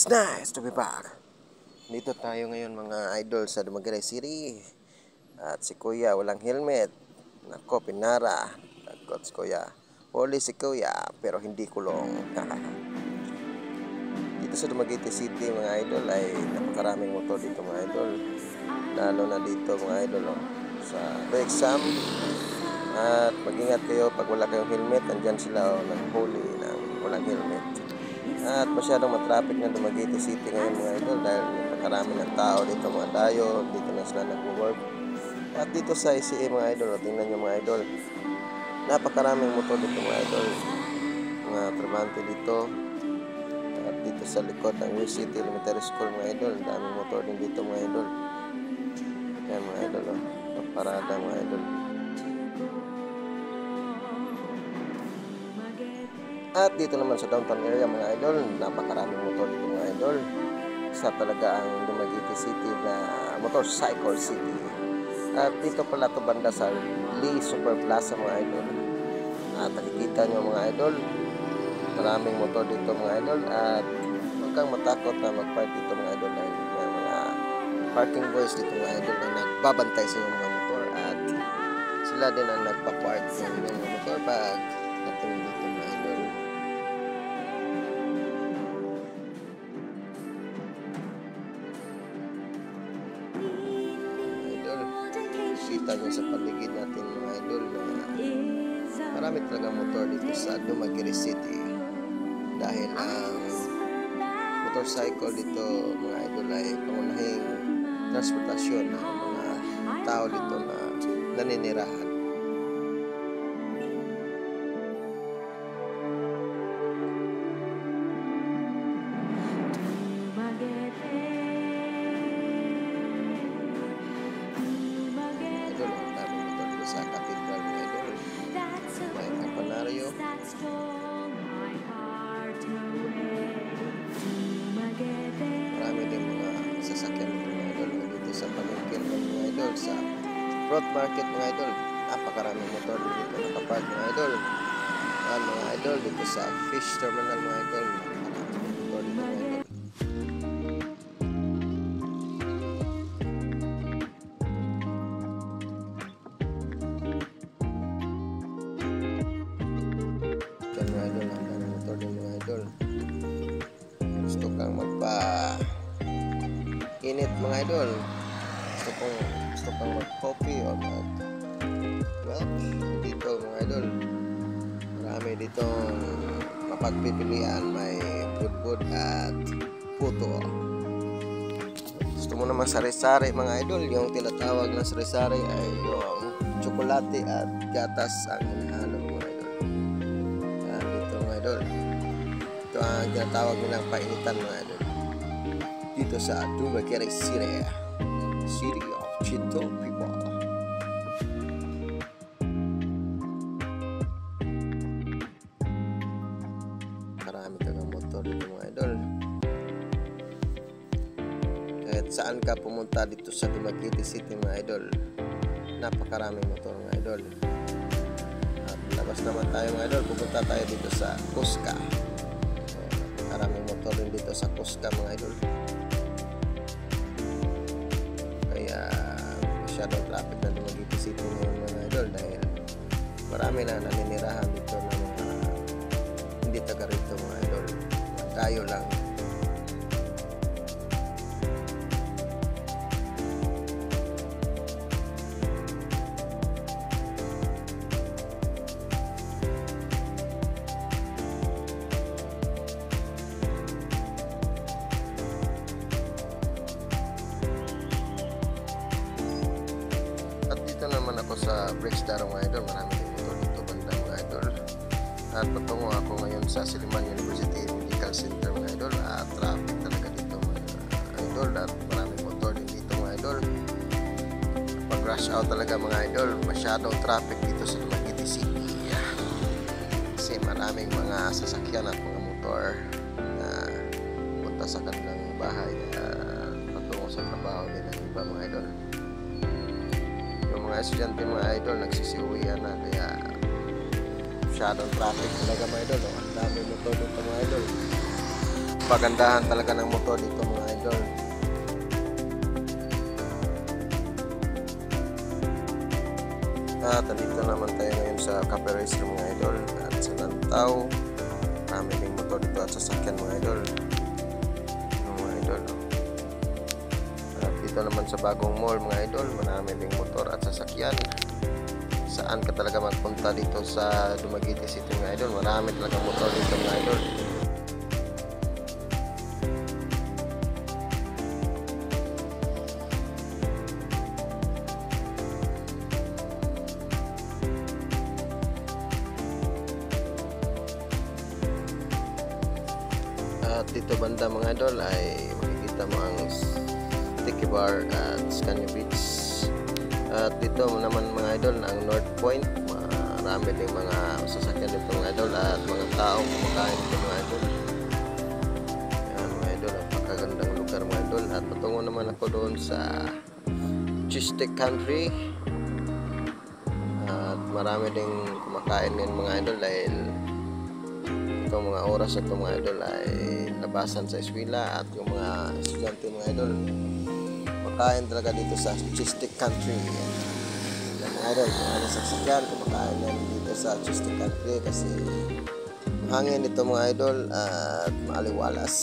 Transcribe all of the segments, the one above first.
It's nice to be back. Dito tayo ngayon mga idol sa Dumaguete City. At si Kuya walang helmet. Nako, pinara. Nagkot si Kuya. Huli si Kuya pero hindi kulong. dito sa Dumaguete City mga idol ay napakaraming motor dito mga idol. Lalo na dito mga idol oh, sa exam. At mag-ingat kayo pag wala kayong helmet. Andyan sila oh, nanghuli ng walang helmet. At masyadong matraffic na Dumaguete City ngayon mga idol dahil napakarami ng tao dito mga dayo, dito na sila nag-work. At dito sa ICA mga idol, tingnan nyo mga idol, napakaraming motor dito mga idol. Mga trabante dito. At dito sa likod ng Will City Elementary School mga idol, daming motor din dito mga idol. Yan mga idol, oh. parada mga idol. At dito naman sa downtown area mga idol, napakaraming motor dito mga idol. Isa talaga ang Dumaguete City na motorcycle city. At dito pala to banda sa Lee Super Plaza mga idol. At nakikita nyo mga idol, maraming motor dito mga idol. At huwag kang matakot na mag-park dito mga idol dahil may mga parking boys dito mga idol na nagbabantay sa mga motor. At sila din ang nagpa-park ng inyong motor natin dito kita nyo sa paligid natin mga idol na marami talaga motor dito sa Dumaguete City. Dahil ang motorcycle dito mga idol ay pangunahing transportasyon ng mga tao dito na naninirahan idol sa fruit market mga idol napakaraming motor dito nakapark mga idol Yan, mga idol dito sa fish terminal mga idol napakaraming motor mga idol motor mga idol. Gusto kang magpa init mga idol. Gusto kong gusto kang mag-coffee o mag well, dito mga idol. Marami dito mapagpipilian. May budbud at puto. Gusto mo naman sari-sari mga idol. Yung tinatawag na sari-sari ay yung tsokolate at gatas ang hinahalo mga idol. Yan, dito mga idol. Ito ang tinatawag nilang painitan mga idol. Dito sa Dumaguete City. City of Chinto people. Marami talagang motor dito mga idol. Kahit saan ka pumunta dito sa Dumaguete City mga idol, napakaraming motor mga idol. At labas naman tayo mga idol, pupunta tayo dito sa Cusca. So, napakaraming motor din dito sa Cusca mga idol. Masyadong traffic na Dumaguete City ngayon mga idol dahil marami na naninirahan dito na mga hindi taga rito mga idol. Tayo lang. Ako sa Brickstar mga idol. Marami din motor dito banda mga idol. At patungo ako ngayon sa Siliman University Medical Center mga idol. At traffic talaga dito mga idol. At maraming motor din dito mga idol. Pag rush out talaga mga idol, masyadong traffic dito sa Dumaguete City. Kasi maraming mga sasakyan at mga motor na punta sa kanilang bahay at patungo sa trabaho din ng iba mga idol mga estudyante mga idol nagsisiuwian na kaya masyadong traffic talaga mga idol oh. ang dami motor dito mga idol kapagandahan talaga ng motor dito mga idol. At nandito naman tayo ngayon sa Cafe Racer mga idol at sa Lantaw. Marami ding motor dito at sasakyan mga idol. Dito naman sa bagong mall mga idol, marami ding motor at sasakyan. Saan ka talaga magpunta dito sa Dumaguete City mga idol? Marami talaga motor dito mga idol. At dito banda mga idol ay makikita mo ang Bar at Scania Beach. At dito naman mga idol ang North Point. Marami ding mga sasakyan dito mga idol at mga tao kumakain dito mga idol. Yan mga idol, napakagandang lugar mga idol. At patungo naman ako doon sa Chistek Country. At marami ding kumakain din mga idol dahil itong mga oras itong mga idol ay labasan sa eskwela at yung mga estudyante mga idol makain talaga dito sa Chistic Country. Yan mga idol kung ano sa sakyan kumakain yan dito sa Chistic Country kasi hangin ito mga idol at maaliwalas.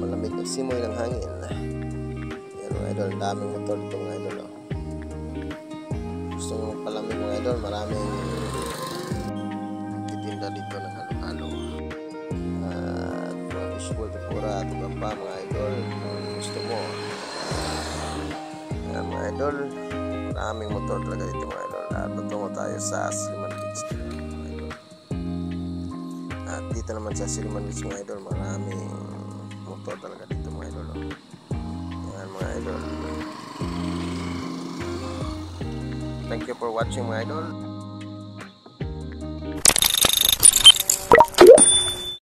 Malamig ang simoy ng hangin. Yan mga idol daming motor dito mga idol oh. gusto mo palamig mga idol maraming titinda dito ng halo-halo. At mga fishbowl iba pa mga idol idol. Maraming motor talaga dito mga idol. At patungo tayo sa Siliman Beach. At dito naman sa Siliman Beach mga idol maraming motor talaga dito mga idol. Yan mga idol. Thank you for watching mga idol